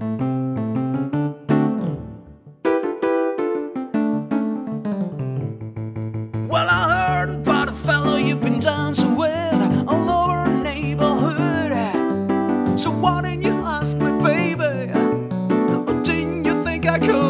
Well, I heard about a fellow you've been dancing with all over the neighborhood. So why didn't you ask me, baby? Or didn't you think I could?